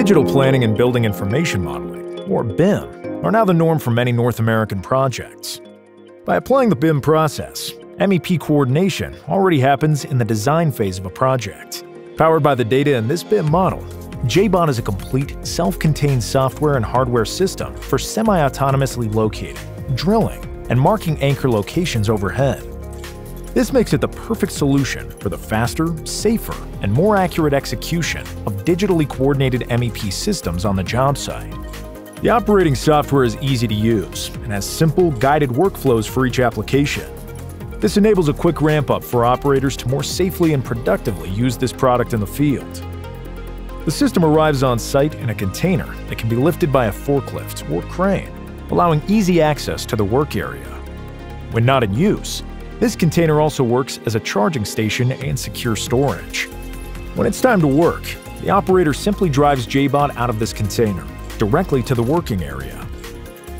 Digital Planning and Building Information Modeling, or BIM, are now the norm for many North American projects. By applying the BIM process, MEP coordination already happens in the design phase of a project. Powered by the data in this BIM model, Jaibot is a complete, self-contained software and hardware system for semi-autonomously locating, drilling, and marking anchor locations overhead. This makes it the perfect solution for the faster, safer, and more accurate execution of digitally coordinated MEP systems on the job site. The operating software is easy to use and has simple, guided workflows for each application. This enables a quick ramp-up for operators to more safely and productively use this product in the field. The system arrives on site in a container that can be lifted by a forklift or crane, allowing easy access to the work area. When not in use, this container also works as a charging station and secure storage. When it's time to work, the operator simply drives Jaibot out of this container, directly to the working area.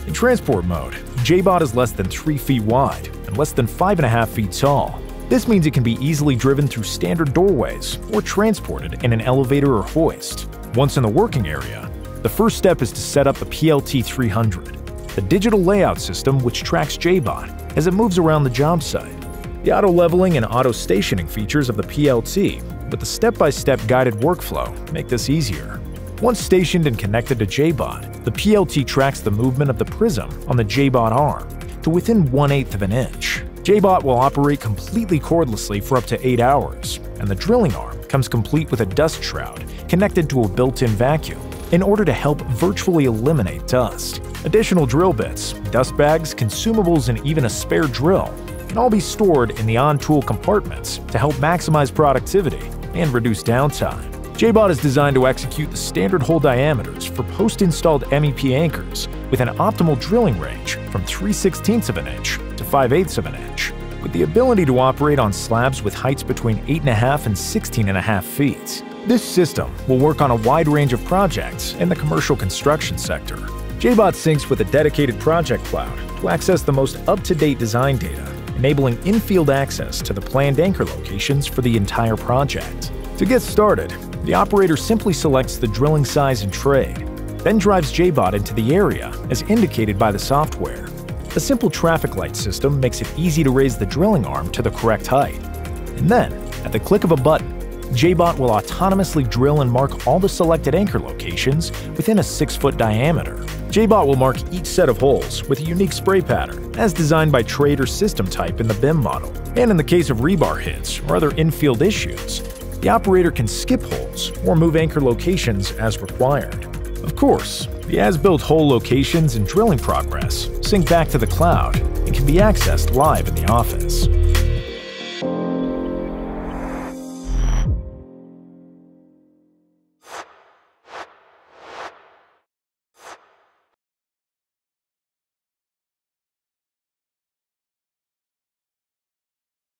In transport mode, Jaibot is less than 3 feet wide and less than 5.5 feet tall, this means it can be easily driven through standard doorways or transported in an elevator or hoist. Once in the working area, the first step is to set up the PLT 300, the digital layout system which tracks Jaibot as it moves around the job site. The auto leveling and auto stationing features of the PLT with the step-by-step guided workflow make this easier. Once stationed and connected to Jaibot, the PLT tracks the movement of the prism on the Jaibot arm to within 1 8 of an inch. Jaibot will operate completely cordlessly for up to 8 hours, and the drilling arm comes complete with a dust shroud connected to a built-in vacuum in order to help virtually eliminate dust. Additional drill bits, dust bags, consumables, and even a spare drill can all be stored in the on-tool compartments to help maximize productivity and reduce downtime. Jaibot is designed to execute the standard hole diameters for post-installed MEP anchors with an optimal drilling range from 3 16 of an inch to 5 8 of an inch, with the ability to operate on slabs with heights between 8.5 and 16.5 feet. This system will work on a wide range of projects in the commercial construction sector. Jaibot syncs with a dedicated project cloud to access the most up-to-date design data, enabling in-field access to the planned anchor locations for the entire project. To get started, the operator simply selects the drilling size and trade, then drives Jaibot into the area as indicated by the software. A simple traffic light system makes it easy to raise the drilling arm to the correct height. And then, at the click of a button, Jaibot will autonomously drill and mark all the selected anchor locations within a 6-foot diameter. Jaibot will mark each set of holes with a unique spray pattern, as designed by trade or system type in the BIM model. And in the case of rebar hits or other infield issues, the operator can skip holes or move anchor locations as required. Of course, the as-built hole locations and drilling progress sync back to the cloud and can be accessed live in the office.